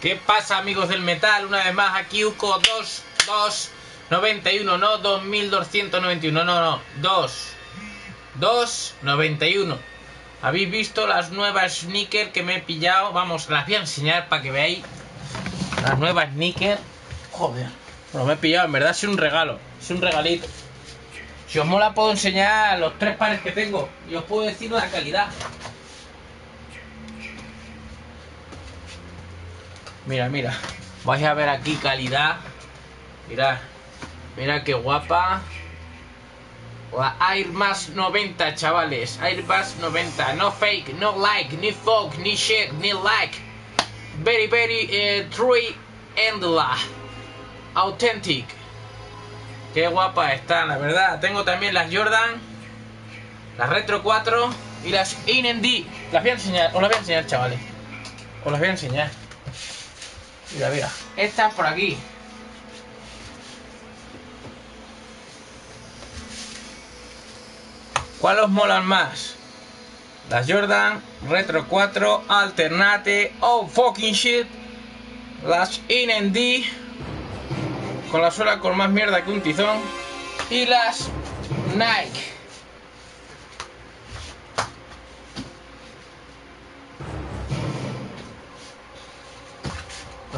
¿Qué pasa amigos del metal? Una vez más aquí UCO 2, 2, 91, no 2291, no, no, 2, 2, 91. ¿Habéis visto las nuevas sneakers que me he pillado? Vamos, las voy a enseñar para que veáis. Las nuevas sneakers. Joder, lo me he pillado, en verdad es un regalo, es un regalito. Si os mola puedo enseñar los tres pares que tengo y os puedo decir la calidad. Mira, mira. Vais a ver aquí calidad. Mirad. Mira qué guapa. Airbus 90, chavales. Airbus 90. No fake, no like, ni folk, ni shake, ni like. Very, very eh, true and la. Authentic. Qué guapa están, la verdad. Tengo también las Jordan. Las Retro 4 y las IND. Las voy a enseñar, os las voy a enseñar, chavales. Os las voy a enseñar. Mira, mira. Esta por aquí. ¿Cuál os molan más? Las Jordan, Retro 4, Alternate, Oh Fucking Shit, las IND, con la suela con más mierda que un tizón, y las Nike.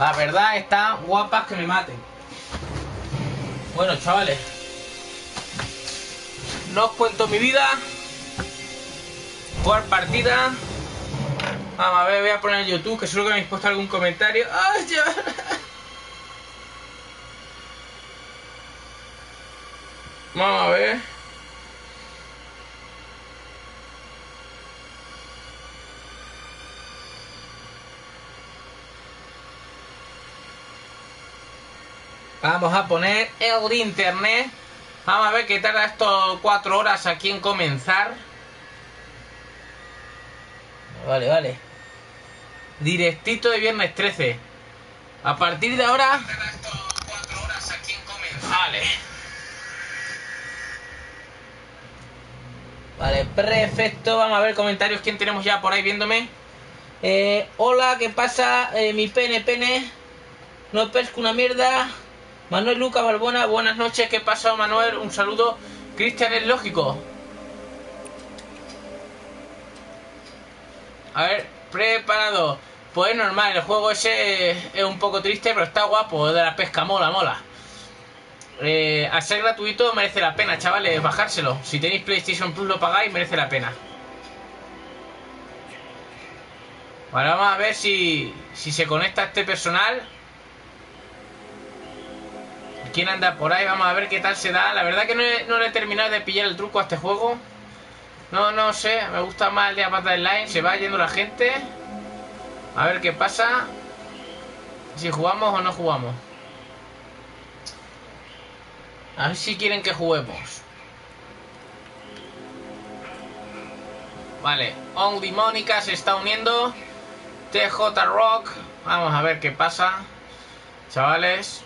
La verdad están guapas que me maten. Bueno, chavales. No os cuento mi vida. Jugar partida. Vamos a ver, voy a poner YouTube, que seguro que me habéis puesto algún comentario. ¡Ay, ya! Vamos a ver. Vamos a poner el internet. Vamos a ver qué tarda esto cuatro horas aquí en comenzar. Vale, vale. Directito de viernes 13. A partir de ahora. Vale. Vale, perfecto. Vamos a ver comentarios. ¿Quién tenemos ya por ahí viéndome? Eh, hola, ¿qué pasa? Eh, mi pene, pene. No pesco una mierda. Manuel Luca Balbona, buenas noches. ¿Qué pasa, Manuel? Un saludo. Cristian, es lógico. A ver, preparado. Pues normal, el juego ese es un poco triste, pero está guapo. De la pesca, mola, mola. Eh, al ser gratuito merece la pena, chavales, bajárselo. Si tenéis PlayStation Plus lo pagáis, merece la pena. Vale, vamos a ver si, si se conecta este personal. ¿Quién anda por ahí? Vamos a ver qué tal se da. La verdad que no, le he terminado de pillar el truco a este juego. No, no sé. Me gusta más el de Apata Line. Se va yendo la gente. A ver qué pasa. Si jugamos o no jugamos. A ver si quieren que juguemos. Vale. Only Mónica se está uniendo. TJ Rock. Vamos a ver qué pasa. Chavales.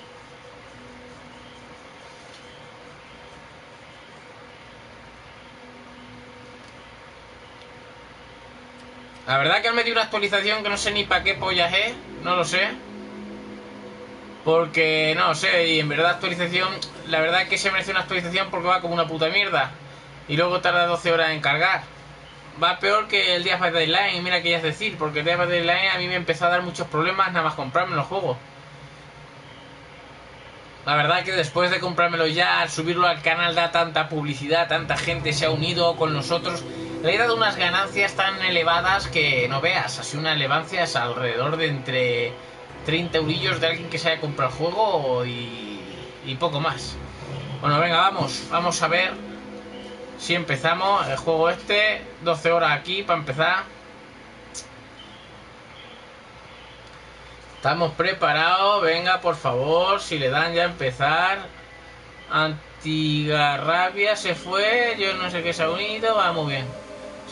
La verdad que han metido una actualización que no sé ni para qué pollas es, no lo sé. Porque, no sé, y en verdad actualización, la verdad que se merece una actualización porque va como una puta mierda. Y luego tarda 12 horas en cargar. Va peor que el Dia by Daylight, mira que ya es decir, porque el Dia by Daylight a mí me empezó a dar muchos problemas nada más comprarme los juegos. La verdad que después de comprármelo ya, al subirlo al canal da tanta publicidad, tanta gente se ha unido con nosotros le he dado unas ganancias tan elevadas que no veas. Así una elevancia es alrededor de entre 30 eurillos de alguien que se haya comprado el juego y, y poco más. Bueno, venga, vamos. Vamos a ver si empezamos el juego este. 12 horas aquí para empezar. Estamos preparados. Venga, por favor, si le dan ya a empezar. Antigarrabia se fue. Yo no sé qué se ha unido. Va muy bien.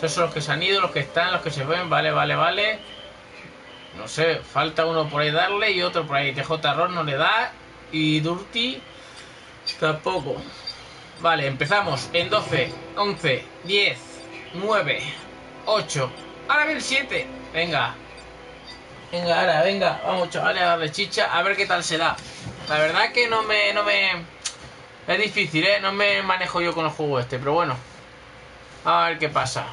Esos son los que se han ido, los que están, los que se ven. Vale, vale, vale. No sé, falta uno por ahí darle y otro por ahí. TJ Ron no le da. Y Durti tampoco. Vale, empezamos en 12, 11, 10, 9, 8. Ahora el 7. Venga. Venga, ahora, venga, vamos chavales a darle chicha, a ver qué tal se da. La verdad que no me, no me... Es difícil, ¿eh? No me manejo yo con el juego este, pero bueno. A ver qué pasa.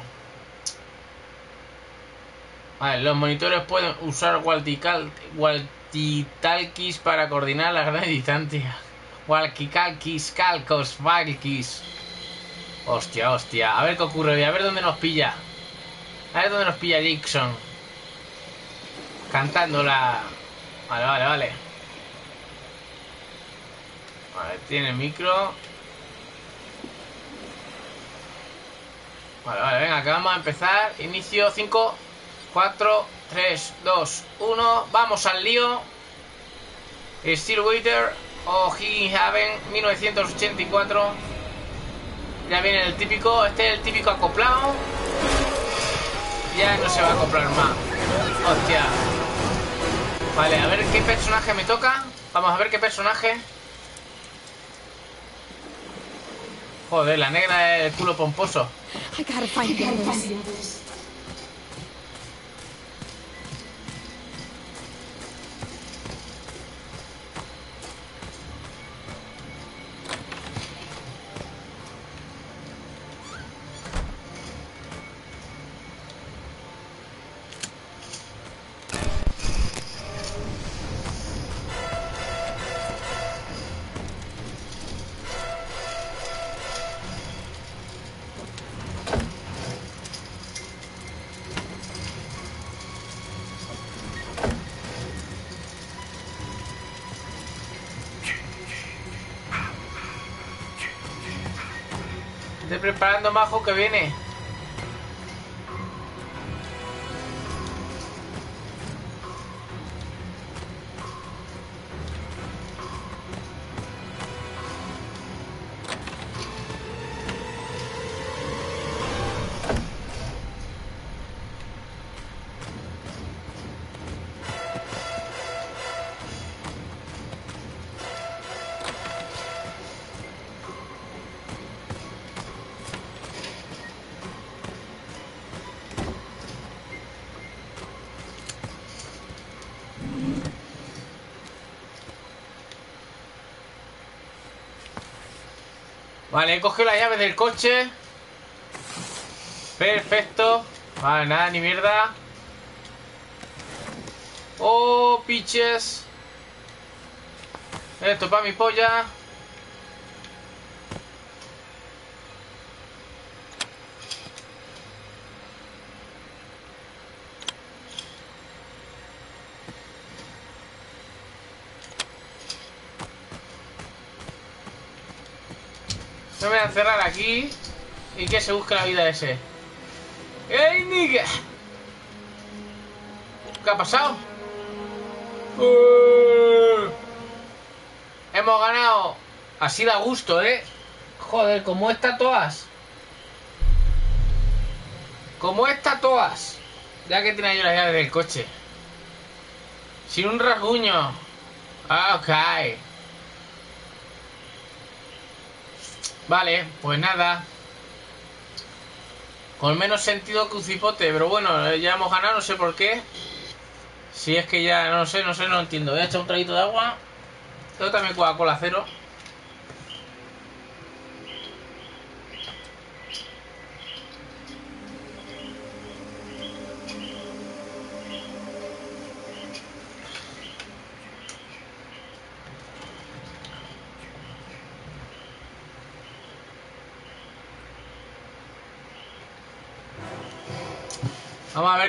Los monitores pueden usar walkie-talkies para coordinar las grandes distancias. Walkie-talkies, calcos, walkies. Hostia, hostia. A ver qué ocurre, a ver dónde nos pilla. A ver dónde nos pilla Dixon. Cantándola. Vale, vale, vale. Vale, tiene micro. Vale, vale, venga, que vamos a empezar. Inicio 5, 4, 3, 2, 1. Vamos al lío. Stillwater o Haven 1984. Ya viene el típico, este es el típico acoplado. Ya no se va a acoplar más. Hostia. Vale, a ver qué personaje me toca. Vamos a ver qué personaje. Joder, la negra es el culo pomposo. Preparando, majo, que viene. Vale, he cogido la llave del coche. Perfecto. Vale, nada, ni mierda. Oh, piches. Esto para mi polla. Me voy a encerrar aquí y que se busque la vida ese. ¡Ey, nigga! ¿Qué ha pasado? Uh. Hemos ganado. Así da gusto, ¿eh? Joder, como esta todas. Como esta todas. Ya que tenía yo las llaves del coche. Sin un rasguño. Ok. Vale, pues nada. Con menos sentido que un cipote, pero bueno, eh, ya hemos ganado, no sé por qué. Si es que ya no sé, no sé, no entiendo. Voy a echar un traguito de agua. Tengo también Coca-Cola cero.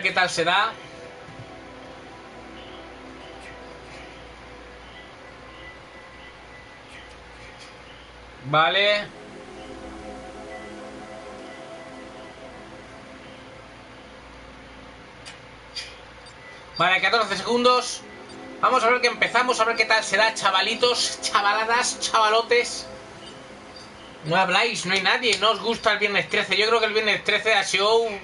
Qué tal se da. Vale. Vale, 14 segundos. Vamos a ver que empezamos, a ver qué tal se da, chavalitos, chavaladas, chavalotes. No habláis, no hay nadie, no os gusta el viernes 13. Yo creo que el viernes 13 ha sido un,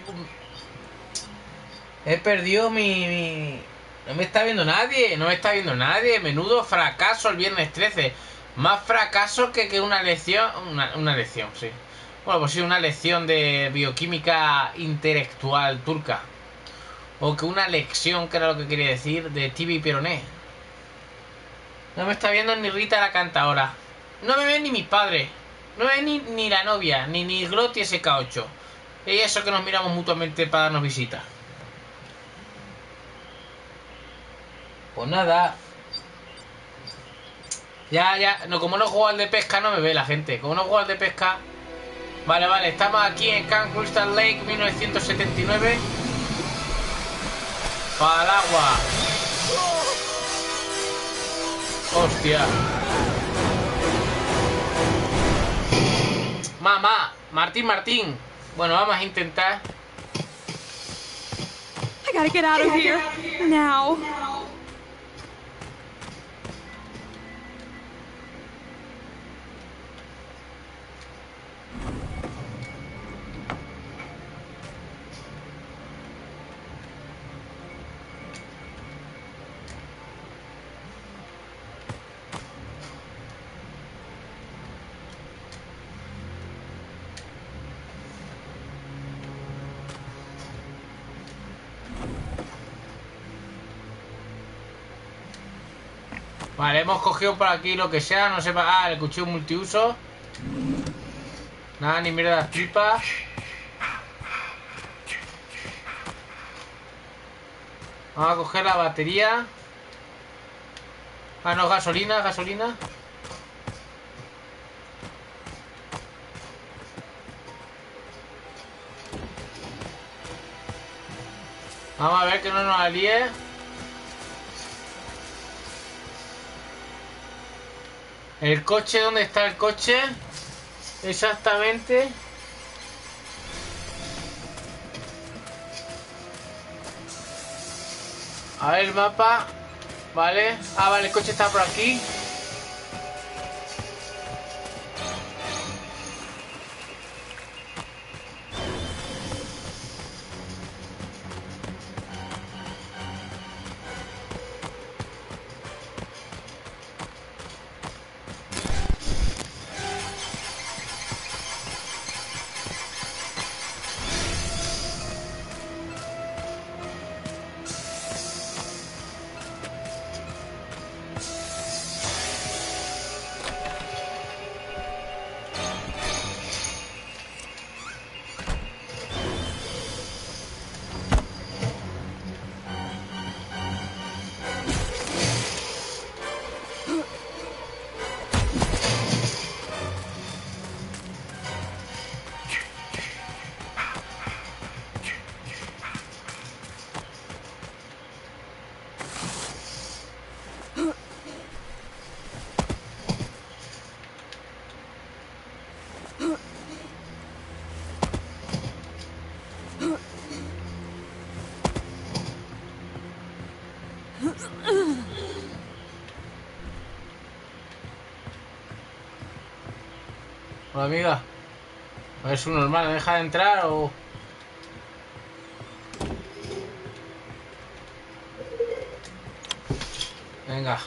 He perdido mi, No me está viendo nadie, no me está viendo nadie. Menudo fracaso el viernes 13. Más fracaso que, que una lección... Una, una lección, sí. Bueno, pues sí, una lección de bioquímica intelectual turca. O que una lección, que era lo que quería decir, de TV Peroné. No me está viendo ni Rita la cantadora. No me ven ni mis padres. No me ven ni, ni la novia, ni ni Glotti SK8. Y eso que nos miramos mutuamente para darnos visita. Pues nada. Ya, ya. No, como no juego al de pesca, no me ve la gente. Como no juego al de pesca. Vale, vale. Estamos aquí en Camp Crystal Lake 1979. Para el agua. Hostia. Mamá. Martín, Martín. Bueno, vamos a intentar. I gotta get out of here now. Vale, hemos cogido por aquí lo que sea, no sé Ah, el cuchillo multiuso. Nada, ni mierda las tripas. Vamos a coger la batería. Ah, no, gasolina, gasolina. Vamos a ver que no nos alíe. El coche, ¿dónde está el coche? Exactamente. A ver el mapa. Vale. Ah, vale, el coche está por aquí. Hola, amiga. Es un normal, ¿me deja de entrar o...? Venga.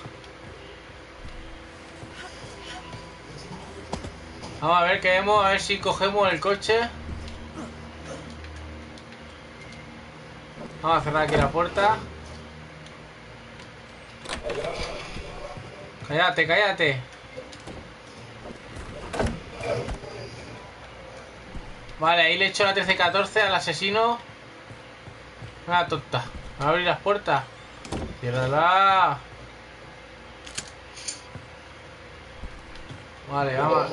Vamos a ver qué vemos, a ver si cogemos el coche. Vamos a cerrar aquí la puerta. Cállate, cállate. Vale, ahí le echo la 13-14 al asesino. Una tonta. ¿Va a abrir las puertas? Ciérrala. Vale, vamos.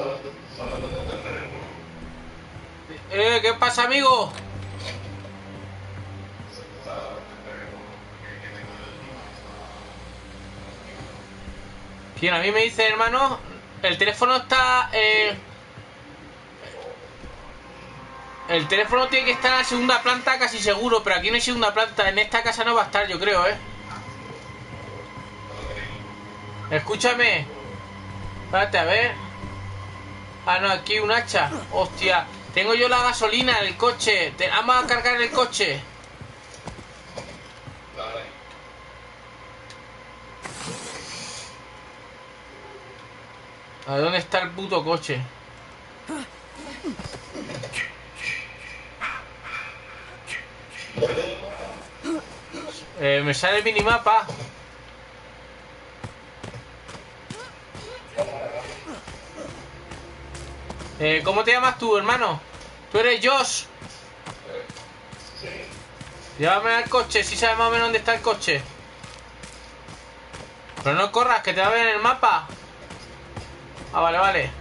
Eh, ¿qué pasa, amigo? Bien, a mí me dice, hermano, el teléfono está... Eh... El teléfono tiene que estar en la segunda planta casi seguro, pero aquí no hay segunda planta. En esta casa no va a estar, yo creo, ¿eh? Escúchame. Espérate, a ver. Ah, no, aquí un hacha. Hostia. Tengo yo la gasolina en el coche. Te... Vamos a cargar el coche. A ¿dónde está el puto coche? Eh, me sale el minimapa. Eh, ¿Cómo te llamas tú, hermano? Tú eres Josh. Llévame al coche, si sabes más o menos dónde está el coche. Pero no corras, que te va a ver en el mapa. Ah, vale, vale.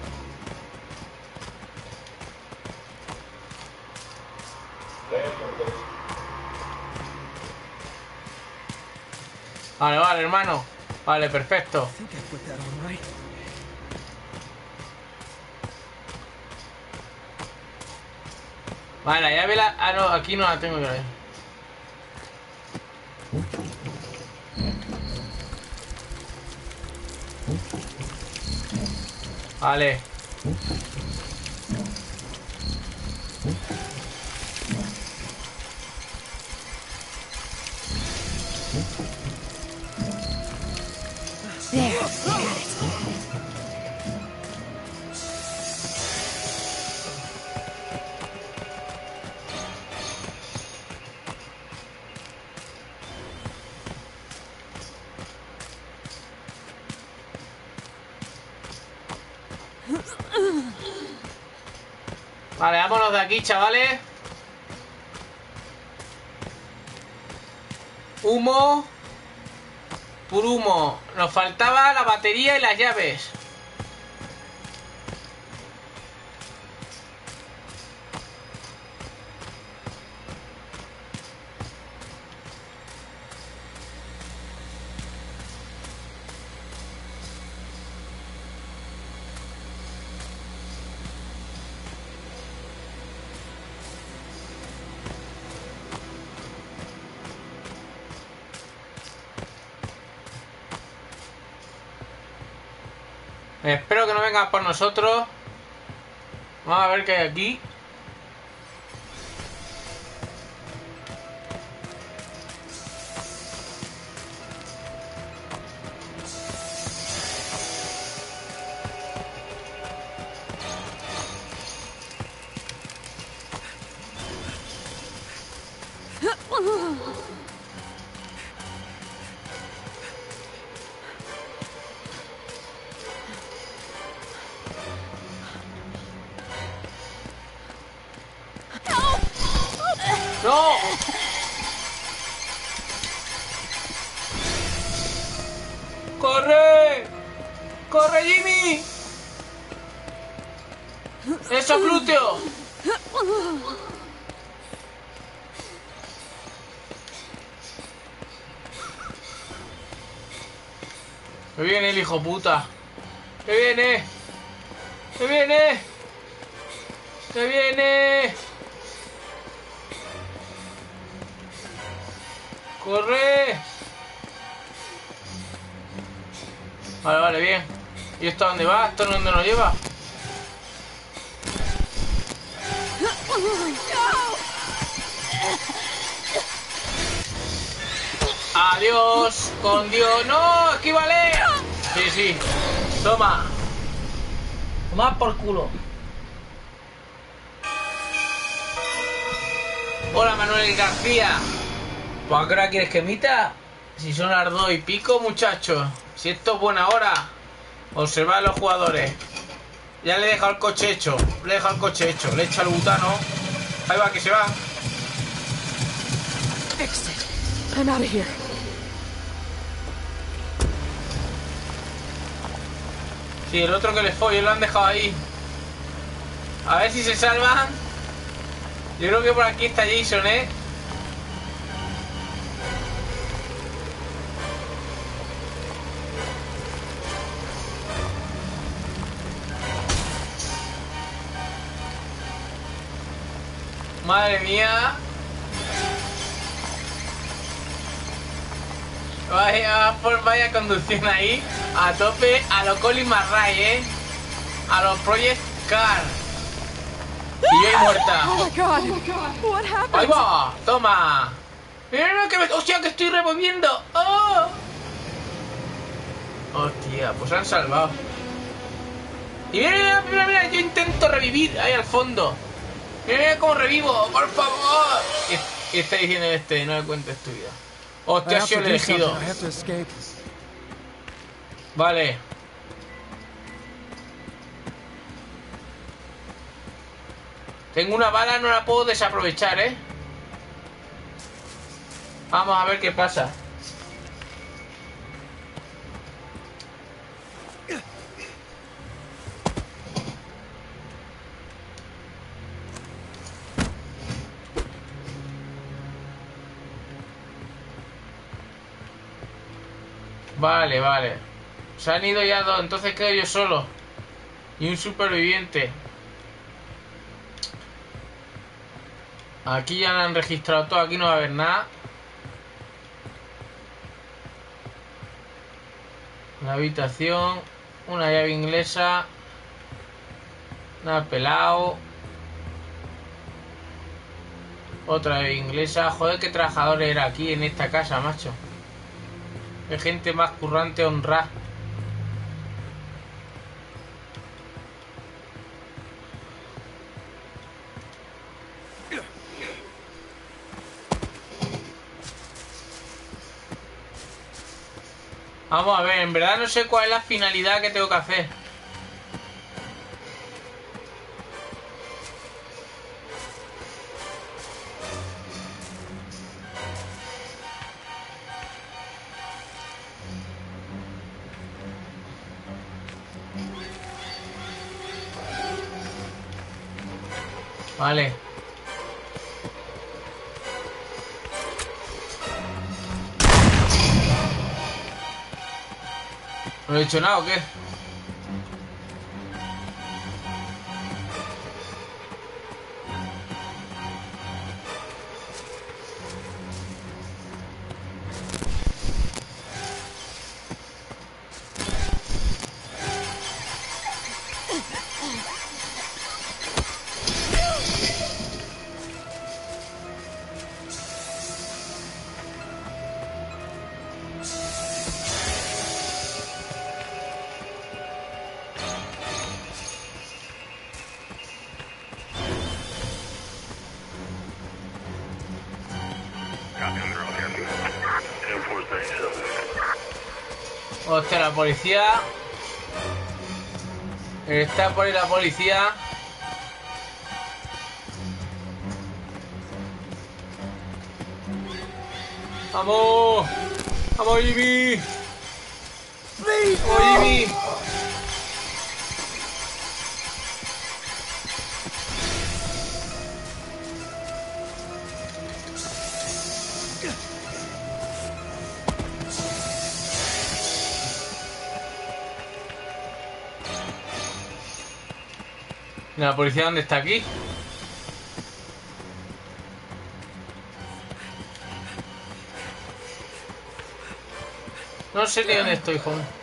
Vale, vale, hermano. Vale, perfecto. Vale, la llave la... Ah, no, aquí no la tengo que ver. Vale. Vale, vámonos de aquí, chavales. Humo. Por humo. Nos faltaba la batería y las llaves. Espero que no vengan por nosotros. Vamos a ver qué hay aquí. ¡Que viene el hijo puta! ¡Que viene! ¡Que viene! ¡Que viene! ¡Corre! Vale, vale, bien. ¿Y esto a dónde va? ¿Esto dónde nos lleva? ¡Adiós! ¡Con Dios! ¡No! ¡Aquí vale! Sí, sí. Toma. Toma por culo. Hola, Manuel García. ¿Pues a qué hora quieres que emita? Si son las dos y pico, muchachos. Si esto es buena hora. Observad a los jugadores. Ya le he dejado el coche hecho. Le he dejado el coche hecho. Le he echado el butano. Ahí va, que se va. Fixed it. I'm out of here. Sí, el otro que le fue, lo han dejado ahí. A ver si se salvan. Yo creo que por aquí está Jason, ¿eh? Madre mía. Vaya, por vaya conducción ahí. A tope a los Colin Marray, ¿eh? A los Project Car. Y yo muerta. Oh my god. What ¡Ahí happened? va! ¡Toma! ¡Mira mira que me... ¡Hostia, que estoy removiendo! ¡Oh! Hostia, pues han salvado. Y mira, mira, mira, mira, yo intento revivir ahí al fondo. Mira, mira cómo revivo, por favor. Y, y está diciendo este, no le cuentes tu vida. Hostia, ha sido elegido. Vale. Tengo una bala, no la puedo desaprovechar, ¿eh? Vamos a ver qué pasa. Vale, vale. Se han ido ya dos, entonces quedo yo solo. Y un superviviente. Aquí ya lo han registrado todo, aquí no va a haber nada. Una habitación, una llave inglesa, nada pelado. Otra llave inglesa. Joder, qué trabajador era aquí en esta casa, macho. Qué gente más currante honrada. Vamos a ver, en verdad no sé cuál es la finalidad que tengo que hacer. Vale. ¿No he hecho nada o qué? Hostia, la policía. Está por ahí la policía. ¡Vamos! ¡Vamos, Jimmy! ¡Vamos, Jimmy! ¿La policía dónde está aquí? No sé ni dónde estoy, joder.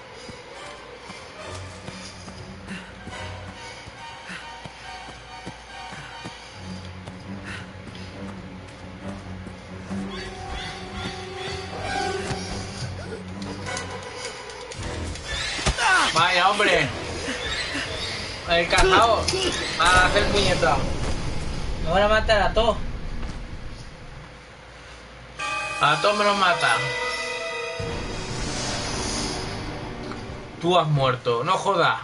El cazado. A hacer puñeta. Me van a matar a todos. A todos me los matan. Tú has muerto, no jodas.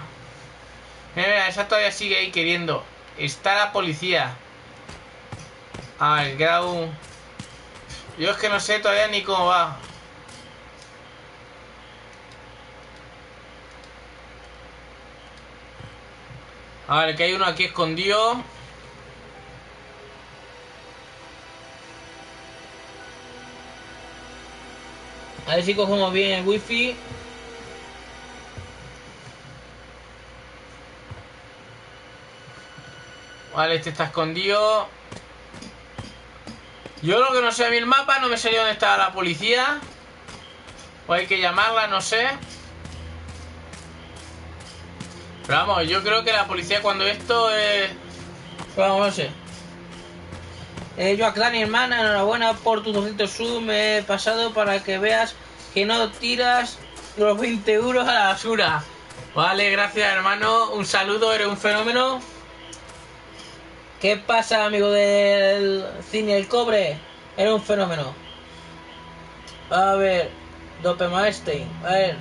Mira, mira, esa todavía sigue ahí queriendo. Está la policía. Ah, le queda un... Yo es que no sé todavía ni cómo va. A ver, que hay uno aquí escondido. A ver si cogemos bien el wifi. Vale, este está escondido. Yo lo que no sé a mí el mapa, no me sé dónde está la policía. O hay que llamarla, no sé. Pero vamos, yo creo que la policía cuando esto es... Vamos, no sé. Eh, yo a mi hermana, enhorabuena por tu 200 sub. Me he pasado para que veas que no tiras los 20 euros a la basura. Vale, gracias hermano. Un saludo, eres un fenómeno. ¿Qué pasa, amigo del cine El Cobre? Eres un fenómeno. A ver, Dope Maestein. A ver.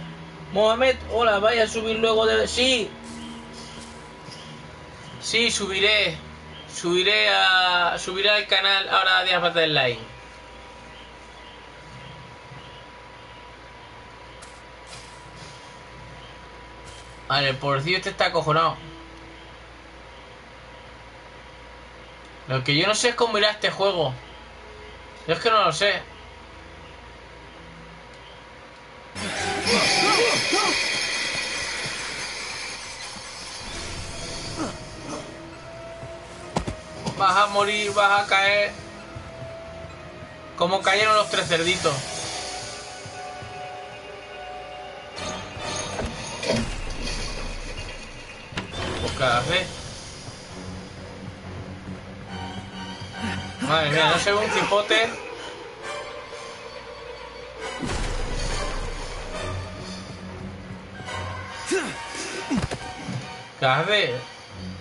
Mohamed, hola, vaya a subir luego de... Sí. Sí, subiré. Subiré a... Subiré al canal ahora de Apata del Line. Vale, por si este está acojonado. Lo que yo no sé es cómo irá este juego. Yo es que no lo sé. Vas a morir, vas a caer. Como cayeron los tres cerditos. Vez. Madre mía, no se ve un cipote. Vez.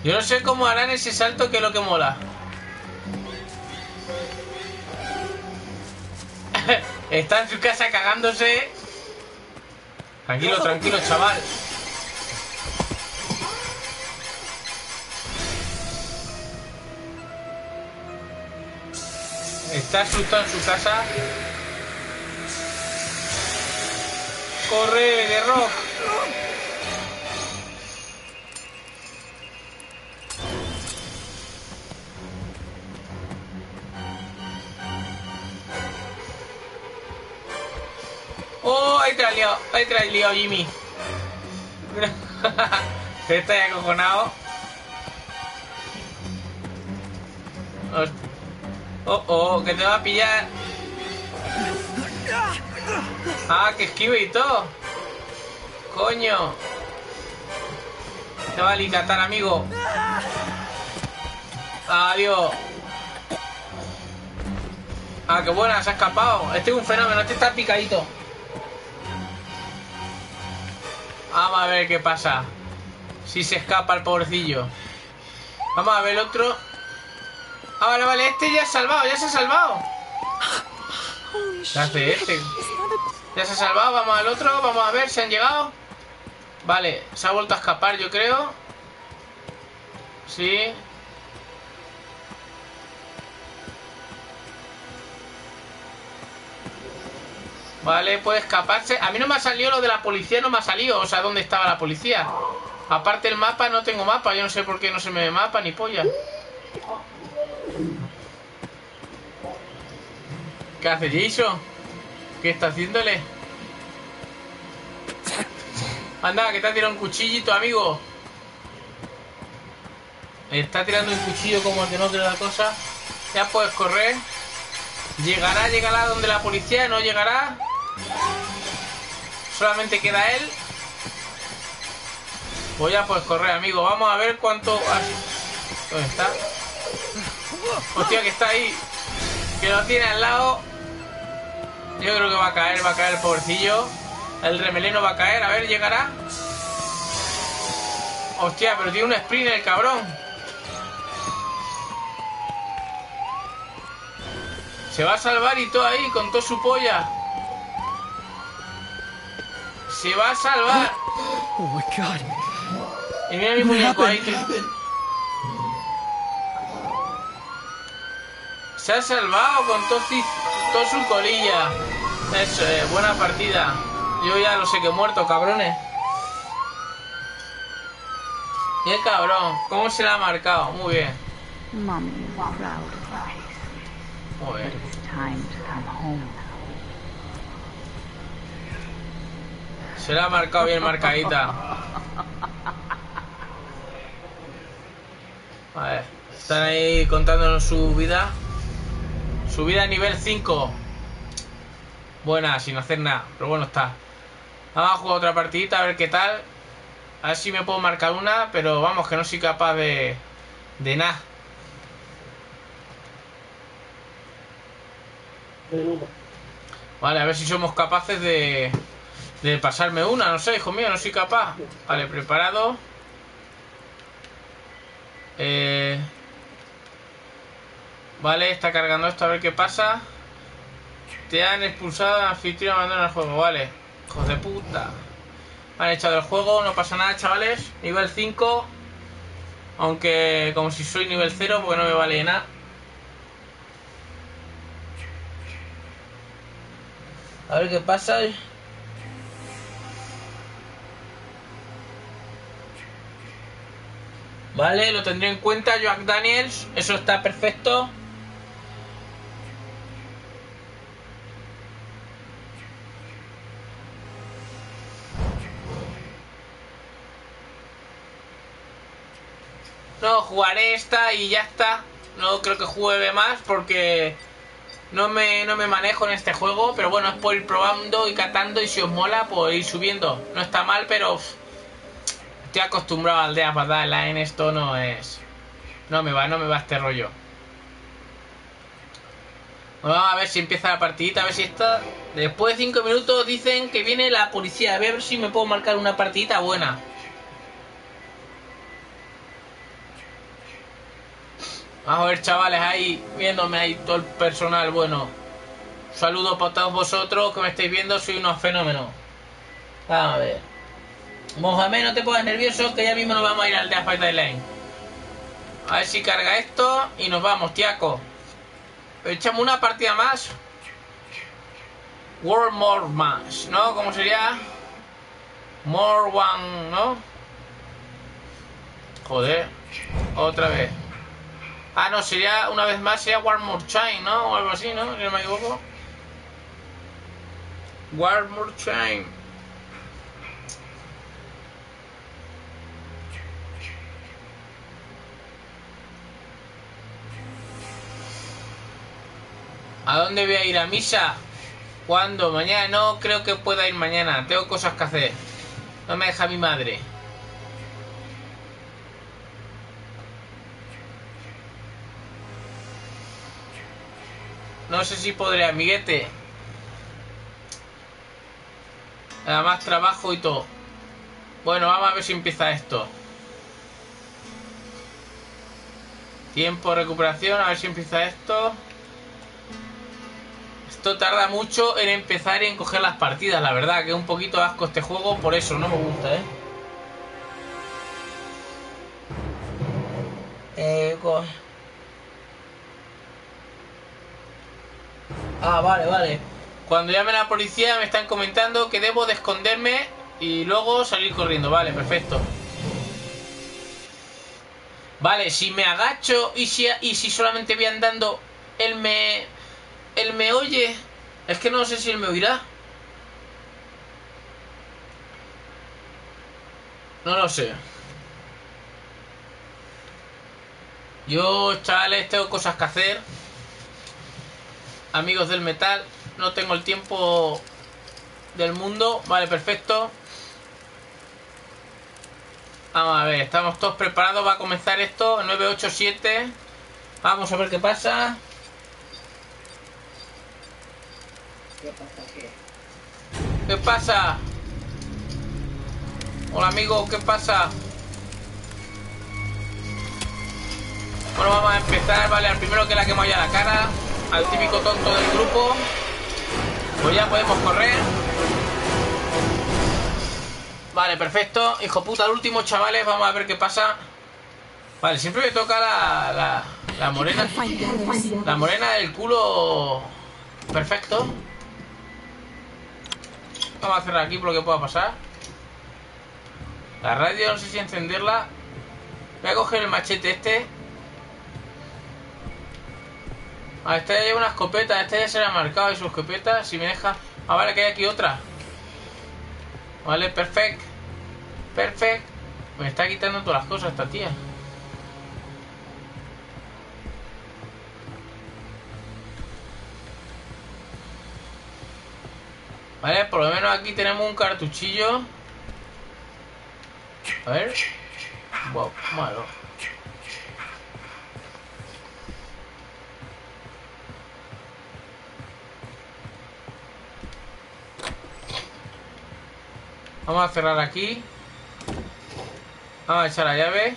Yo no sé cómo harán ese salto que es lo que mola. Está en su casa cagándose. Tranquilo, tranquilo, chaval. Está asustado en su casa. Corre, de rock. Oh, ahí te has liado, Jimmy. Está ya acojonado. Oh, oh, que te va a pillar. Ah, que esquive y todo. Coño. Te va a alicatar, amigo. Adiós. Ah, qué buena, se ha escapado. Este es un fenómeno, este está picadito. Vamos a ver qué pasa. Si se escapa el pobrecillo. Vamos a ver el otro. Ah, vale, vale, este ya se ha salvado, ya se ha salvado. ¿Qué este? Ya se ha salvado, vamos al otro, vamos a ver si han llegado. Vale, se ha vuelto a escapar, yo creo. Sí. Vale, puede escaparse. A mí no me ha salido lo de la policía, no me ha salido. O sea, ¿dónde estaba la policía? Aparte el mapa, no tengo mapa. Yo no sé por qué no se me ve mapa ni polla. ¿Qué hace Jason? ¿Qué está haciéndole? Anda, que te ha tirado un cuchillito, amigo. Está tirando un cuchillo como que no te da cosa. Ya puedes correr. Llegará, llegará donde la policía, no llegará. Solamente queda él. Pues ya puedes correr, amigo. Vamos a ver cuánto. ¿Dónde está? Hostia, que está ahí. Que lo tiene al lado. Yo creo que va a caer, va a caer el pobrecillo. El remeleno va a caer, a ver, llegará. Hostia, pero tiene un sprint el cabrón. Se va a salvar y todo ahí, con toda su polla. Se va a salvar. Oh my god. Y mira mi muñeco ahí. que- Se ha salvado con todo su colilla. Eso es, buena partida. Yo ya lo sé que he muerto, cabrones. Y el cabrón, ¿cómo se le ha marcado? Muy bien, Mommy is proud of Grace. muy bien. It's time to come home now. Se le ha marcado bien marcadita. A ver, están ahí contándonos su vida. Su vida a nivel 5. Buena, sin hacer nada, pero bueno está. Vamos a jugar otra partidita a ver qué tal. A ver si me puedo marcar una, pero vamos, que no soy capaz de, de nada. Vale, a ver si somos capaces de, de pasarme una. No sé, hijo mío, no soy capaz. Vale, preparado. Eh, Vale, está cargando esto a ver qué pasa. Te han expulsado, anfitrión abandona el juego, vale. Hijos de puta. Me han echado del juego, no pasa nada, chavales. Nivel 5. Aunque como si soy nivel 0, porque no me vale nada. A ver qué pasa. Vale, lo tendré en cuenta, Joack Daniels. Eso está perfecto. No, jugaré esta y ya está. No creo que juegue más porque no me, no me manejo en este juego. Pero bueno, es por ir probando y catando y si os mola, pues ir subiendo. No está mal, pero estoy acostumbrado a aldeas ¿verdad? En esto no es... No me va, no me va este rollo. Bueno, a ver si empieza la partidita, a ver si está... Después de 5 minutos dicen que viene la policía. A ver si me puedo marcar una partidita buena. Vamos a ver, chavales, ahí viéndome ahí todo el personal bueno. Saludos para todos vosotros que me estáis viendo, soy unos fenómenos. Vamos a ver. Mohamed, no te pongas nervioso, que ya mismo nos vamos a ir al de Line. A ver si carga esto y nos vamos, tiaco. Echamos una partida más. World More Match, ¿no? ¿Cómo sería? More One, ¿no? Joder. Otra vez. Ah, no, sería una vez más, sería One More Time, ¿no? O algo así, ¿no? Si no me equivoco. One More Time. ¿A dónde voy a ir? ¿A misa? ¿Cuándo? ¿Mañana? No creo que pueda ir mañana. Tengo cosas que hacer. No me deja mi madre. No sé si podré, amiguete. Además trabajo y todo. Bueno, vamos a ver si empieza esto. Tiempo de recuperación, a ver si empieza esto. Esto tarda mucho en empezar y en coger las partidas, la verdad, que es un poquito asco este juego, por eso no me gusta, ¿eh? Eh, Ah, vale, vale. Cuando llame a la policía me están comentando que debo de esconderme y luego salir corriendo. Vale, perfecto. Vale, si me agacho y si, y si solamente voy andando, él me... Él me oye. Es que no sé si él me oirá. No lo sé. Yo, chavales, tengo cosas que hacer. Amigos del metal, no tengo el tiempo del mundo. Vale, perfecto. Vamos a ver, estamos todos preparados. Va a comenzar esto. 987. Vamos a ver qué pasa. ¿Qué pasa? Hola amigo, ¿qué pasa? Bueno, vamos a empezar, vale, al primero que la que vaya la cara, al típico tonto del grupo. Pues ya podemos correr. Vale, perfecto. Hijo puta, el último, chavales, vamos a ver qué pasa. Vale, siempre me toca la, la, la morena. La morena del culo. Perfecto. Vamos a cerrar aquí por lo que pueda pasar. La radio no sé si encenderla. Voy a coger el machete este. Ah, esta ya lleva una escopeta. Esta ya se le ha marcado de su escopeta. Si me deja. Ah, vale, que hay aquí otra. Vale, perfecto. Perfecto. Me está quitando todas las cosas esta tía. Vale, por lo menos aquí tenemos un cartuchillo. A ver. Wow, malo. Vamos a cerrar aquí. Vamos a echar la llave.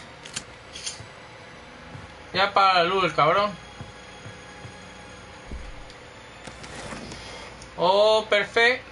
Ya para la luz el cabrón. Oh, perfecto.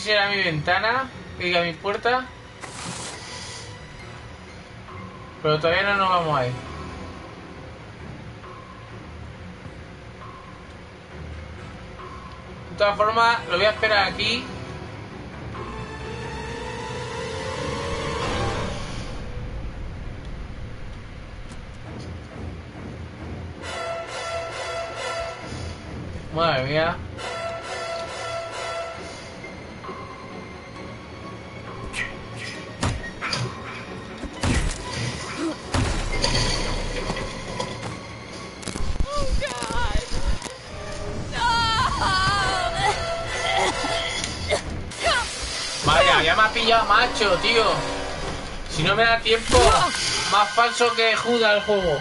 Si será mi ventana, diga mi puerta. Pero todavía no nos vamos a ir. De todas formas, lo voy a esperar aquí. Madre mía. Macho, tío. Si no me da tiempo, más falso que Judas el juego.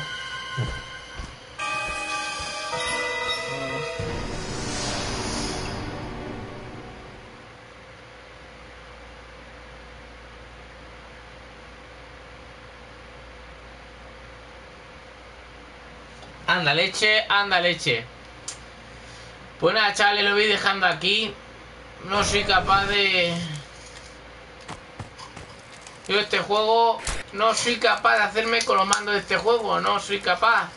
Anda leche, anda leche. Pues nada, chavales, lo voy dejando aquí. No soy capaz de... Yo este juego no soy capaz de hacerme con los mandos de este juego, no soy capaz.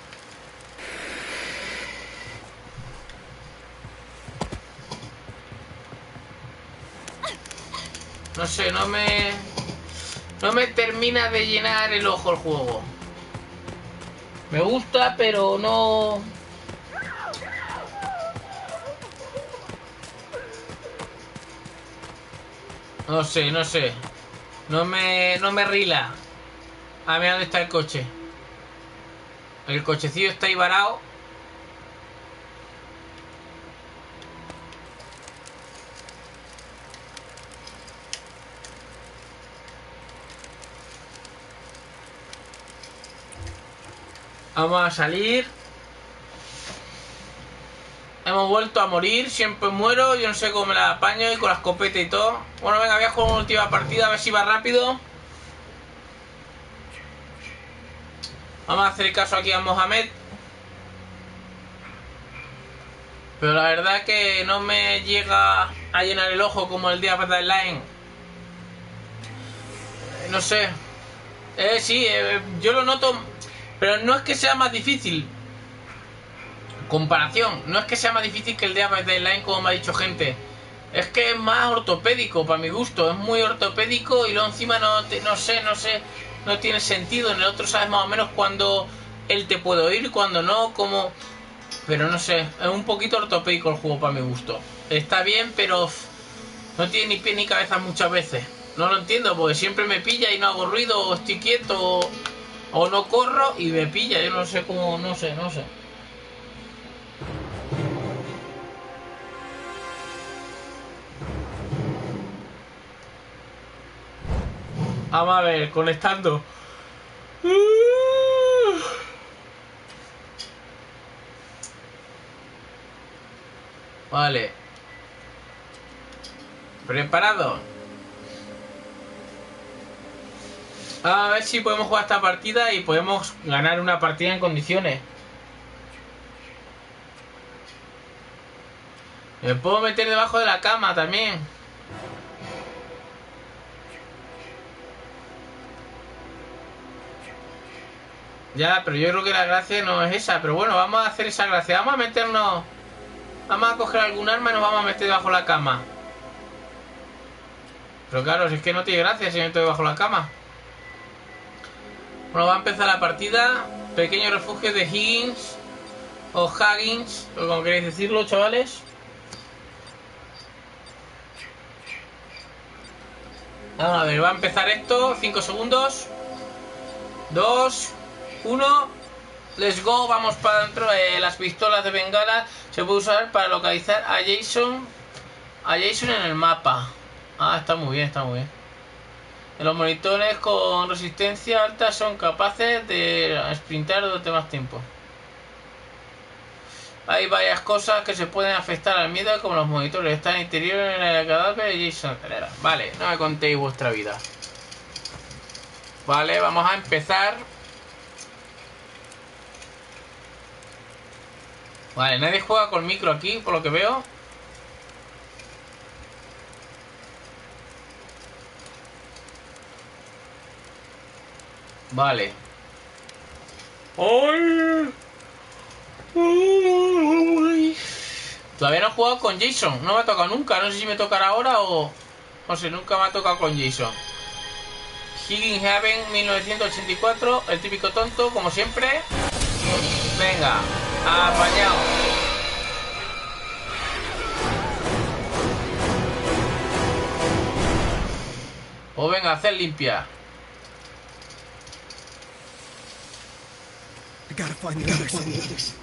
No sé, no me... No me termina de llenar el ojo el juego. Me gusta, pero no... No sé, no sé. No me, no me rila. A ver dónde está el coche. El cochecillo está ahí varado. Vamos a salir. Vuelto a morir, siempre muero, yo no sé cómo me la apaño y con la escopeta y todo. Bueno, venga, voy a jugar una última partida a ver si va rápido. Vamos a hacer caso aquí a Mohamed. Pero la verdad que no me llega a llenar el ojo como el día de Line. No sé. Eh, sí, eh, yo lo noto. Pero no es que sea más difícil. Comparación, no es que sea más difícil que el de Apex Line como me ha dicho gente. Es que es más ortopédico para mi gusto, es muy ortopédico y luego encima no, te- no sé, no sé, no tiene sentido. En el otro sabes más o menos cuando él te puede oír, cuando no, como... Pero no sé, es un poquito ortopédico el juego para mi gusto. Está bien, pero no tiene ni pie ni cabeza muchas veces. No lo entiendo, porque siempre me pilla y no hago ruido, o estoy quieto, o no corro y me pilla. Yo no sé cómo, no sé, no sé. Vamos a ver, conectando. Vale. ¿Preparado? A ver si podemos jugar esta partida y podemos ganar una partida en condiciones. Me puedo meter debajo de la cama también. Ya, pero yo creo que la gracia no es esa. Pero bueno, vamos a hacer esa gracia. Vamos a meternos... Vamos a coger algún arma y nos vamos a meter debajo de la cama. Pero claro, si es que no tiene gracia si me meto debajo de la cama. Bueno, va a empezar la partida. Pequeño refugio de Higgins. O Huggins, o como queréis decirlo, chavales. Vamos a ver, va a empezar esto. 5 segundos. 2, 1. let's go, vamos para adentro. Eh, las pistolas de bengala se puede usar para localizar a Jason, a Jason en el mapa. Ah, está muy bien, está muy bien. Los monitores con resistencia alta son capaces de sprintar durante más tiempo. Hay varias cosas que se pueden afectar al miedo, como los monitores están interiores en el cadáver de Jason. Vale, no me contéis vuestra vida. Vale, vamos a empezar. Vale, nadie juega con micro aquí, por lo que veo. Vale. ¡Ay! Todavía no he jugado con Jason, no me ha tocado nunca, no sé si me tocará ahora o... No sé, nunca me ha tocado con Jason. Higgins Haven 1984, el típico tonto, como siempre. Venga, apañado. O venga, hacer limpia. I gotta find the others.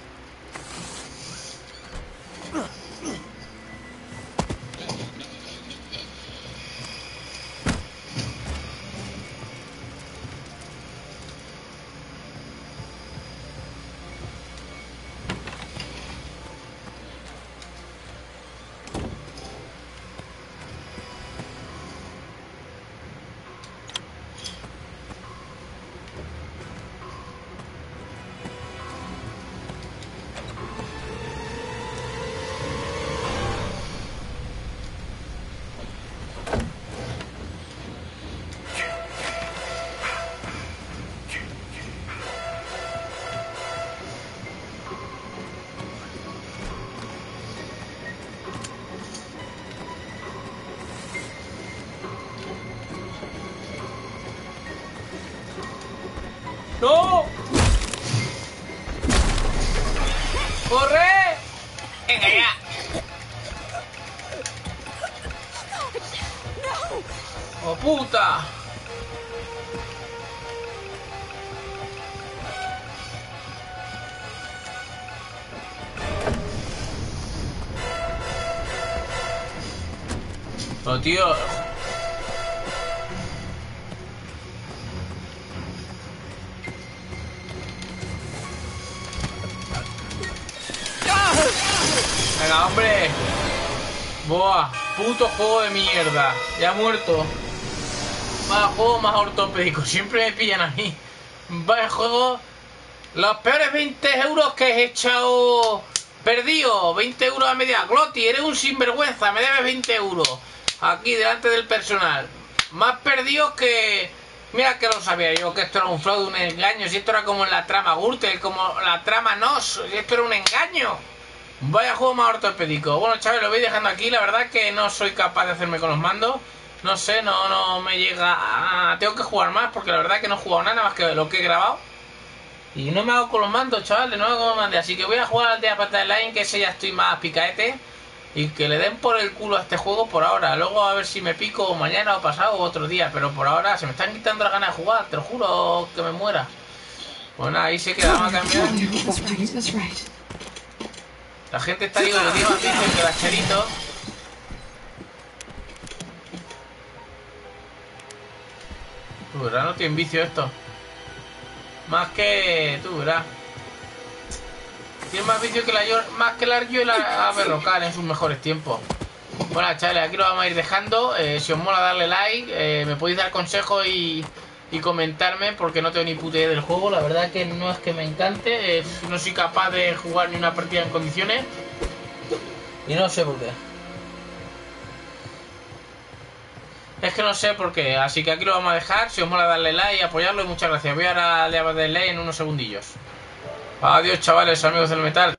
Tío. Venga, hombre. Boa, puto juego de mierda. Ya ha muerto. Vaya juego más ortopédico. Siempre me pillan a mí. Vaya juego. Los peores 20 euros que he echado perdido. 20 euros a media. Glotti, eres un sinvergüenza. Me debes 20 euros. Aquí delante del personal. Más perdidos que. Mira que lo sabía yo, que esto era un fraude, un engaño. Si esto era como la trama Gürtel, como la trama Nos. Si esto era un engaño. Vaya juego más ortopédico. Bueno, chavales, lo voy dejando aquí. La verdad que no soy capaz de hacerme con los mandos. No sé, no, no me llega a... Tengo que jugar más porque la verdad que no he jugado nada más que lo que he grabado. Y no me hago con los mandos, chavales, no me hago con los mandos. Así que voy a jugar al de Pata Line, que ese ya estoy más picaete. Y que le den por el culo a este juego por ahora. Luego a ver si me pico mañana o pasado o otro día. Pero por ahora se me están quitando las ganas de jugar. Te lo juro que me muera. Bueno, ahí se quedaba a cambiar. La gente está digo, lo digo a dicen que la Cherito. Tú verás, no tiene vicio esto. Más que. Tú verás. Tiene más vicio que la Yor- más que la Argio y la Berrocal en sus mejores tiempos. Bueno, chavales, aquí lo vamos a ir dejando. Eh, si os mola darle like, eh, me podéis dar consejos y, y comentarme porque no tengo ni puta idea del juego. La verdad que no es que me encante. eh, no soy capaz de jugar ni una partida en condiciones. Y no sé por qué. Es que no sé por qué. Así que aquí lo vamos a dejar. Si os mola darle like y apoyarlo, y muchas gracias. Voy ahora a darle like en unos segundillos. Adiós chavales, amigos del metal.